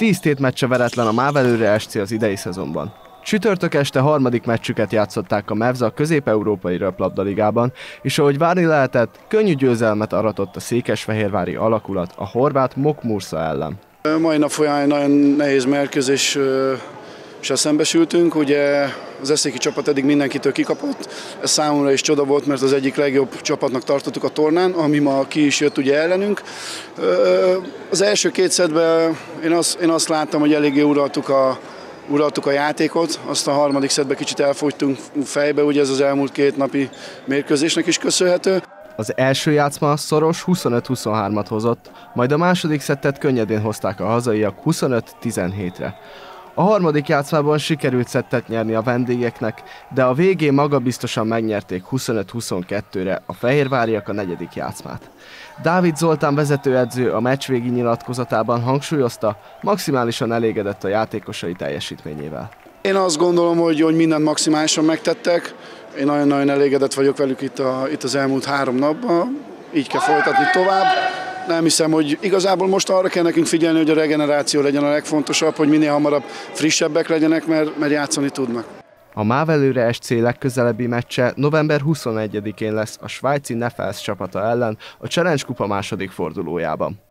10 tétmeccse veretlen a Mávelőre SC az idei szezonban. Csütörtök este harmadik meccsüket játszották a Mavs a közép-európai röplabdaligában, és ahogy várni lehetett, könnyű győzelmet aratott a székesfehérvári alakulat a horvát Mokmursa ellen. Mai nap folyamán nagyon nehéz mérkőzés és szembesültünk. Ugye az eszéki csapat eddig mindenkitől kikapott. Ez számomra is csoda volt, mert az egyik legjobb csapatnak tartottuk a tornán, ami ma ki is jött ugye ellenünk. Az első két szedben én azt, én azt láttam, hogy eléggé uraltuk a, uraltuk a játékot, azt a harmadik szedben kicsit elfogytunk fejbe, ugye ez az elmúlt két napi mérkőzésnek is köszönhető. Az első játszma szoros 25-23-at hozott, majd a második szettet könnyedén hozták a hazaiak 25-17-re. A harmadik játszmában sikerült szettet nyerni a vendégeknek, de a végén magabiztosan megnyerték 25-22-re a fehérváriak a negyedik játszmát. Dávid Zoltán vezetőedző a meccs végi nyilatkozatában hangsúlyozta, maximálisan elégedett a játékosai teljesítményével. Én azt gondolom, hogy, hogy mindent maximálisan megtettek. Én nagyon-nagyon elégedett vagyok velük itt, a, itt az elmúlt három napban. Így kell folytatni tovább nem hiszem, hogy igazából most arra kell nekünk figyelni, hogy a regeneráció legyen a legfontosabb, hogy minél hamarabb frissebbek legyenek, mert, mert játszani tudnak. A Mávelőre SC legközelebbi meccse november 21-én lesz a svájci Nefels csapata ellen a Challenge Kupa második fordulójában.